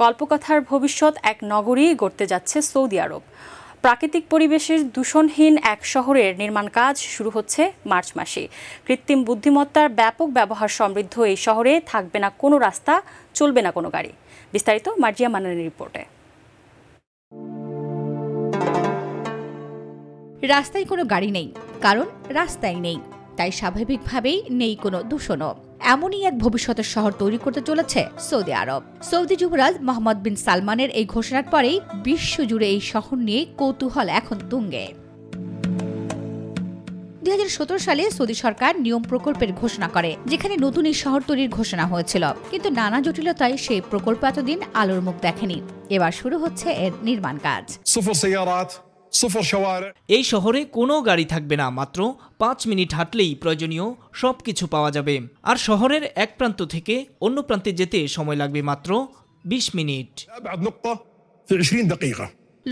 কল্পকথার ভবিষ্যৎ এক নগরী গড়তে যাচ্ছে সৌদি আরব। প্রাকৃতিক পরিবেশের দূষণহীন এক শহরের নির্মাণ কাজ শুরু হচ্ছে মার্চ মাসে। কৃত্রিম বুদ্ধিমত্তার ব্যাপক ব্যবহার সমৃদ্ধ এই শহরে থাকবে না কোনো রাস্তা, চলবে না কোনো গাড়ি। বিস্তারিত মার্জিয়া মানানের রিপোর্টে। রাস্তায় কোনো গাড়ি নেই, কারণ রাস্তায় নেই। তাই স্বাভাবিকভাবেই নেই কোনো দূষণও। এমনই এক ভবিষ্যতের শহর তৈরি করতে চলেছে সৌদি আরব। সৌদি যুবরাজ মোহাম্মদ বিন সালমানের এই ঘোষণার পরেই বিশ্বজুড়ে এই শহর নিয়ে কৌতূহল এখন তুঙ্গে। দুই হাজার সতের সালে সৌদি সরকার নিয়ম প্রকল্পের ঘোষণা করে, যেখানে নতুন এই শহর তৈরির ঘোষণা হয়েছিল। কিন্তু নানা জটিলতায় সেই প্রকল্প এতদিন আলোর মুখ দেখেনি। এবার শুরু হচ্ছে এর নির্মাণ কাজ। এই শহরে কোনো গাড়ি থাকবে না মাত্র পাঁচ মিনিট হাঁটলেই প্রয়োজনীয় সব কিছু পাওয়া যাবে। আর শহরের এক প্রান্ত থেকে অন্য প্রান্তে যেতে সময় লাগবে মাত্র বিশ মিনিট।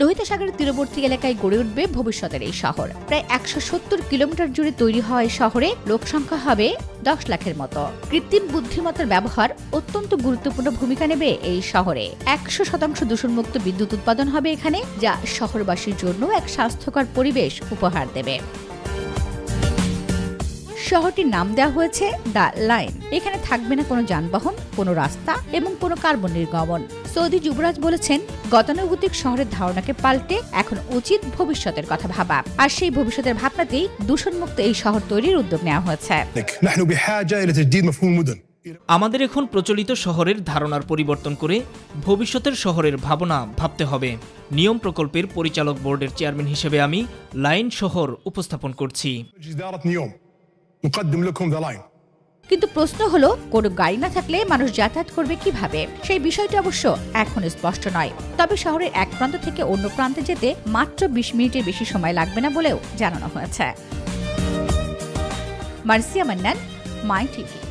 লোহিত সাগরের তীরবর্তী এলাকায় গড়ে উঠবে ভবিষ্যতের এই শহর। প্রায় একশো সত্তর কিলোমিটার জুড়ে তৈরি হওয়া শহরে লোক সংখ্যা হবে দশ লাখের মতো। কৃত্রিম বুদ্ধিমত্তার ব্যবহার অত্যন্ত গুরুত্বপূর্ণ ভূমিকা নেবে এই শহরে। একশো শতাংশ দূষণমুক্ত বিদ্যুৎ উৎপাদন হবে এখানে, যা শহরবাসীর জন্য এক স্বাস্থ্যকর পরিবেশ উপহার দেবে। শহরটির নাম দেওয়া হয়েছে দ্য লাইন। এখানে থাকবে না কোনো যানবাহন কোনো রাস্তা এবং কোনো কার্বন নির্গমন। সৌদি যুবরাজ বলেছেন গতানুগতিক শহরের ধারণাকে পাল্টে এখন উচিত ভবিষ্যতের কথা ভাবা। আর সেই ভবিষ্যতের ভাবনাতেই দূষণমুক্ত এই শহর তৈরির উদ্যোগ নেওয়া হয়েছে। আমাদের এখন প্রচলিত শহরের ধারণার পরিবর্তন করে ভবিষ্যতের শহরের ভাবনা ভাবতে হবে। নিয়ম প্রকল্পের পরিচালক বোর্ডের চেয়ারম্যান হিসেবে আমি লাইন শহর উপস্থাপন করছি। نقدم لكم ذا لاين কিন্তু প্রশ্ন হলো কোনো গাড়ি না থাকলে মানুষ যাতায়াত করবে কিভাবে সেই বিষয়টি অবশ্য এখন স্পষ্ট নয় তবে শহরের এক প্রান্ত থেকে অন্য প্রান্তে যেতে মাত্র বিশ মিনিটের বেশি সময় লাগবে না বলেও জানানো হয়েছে মার্সিয়া মান্নান মাই টিভি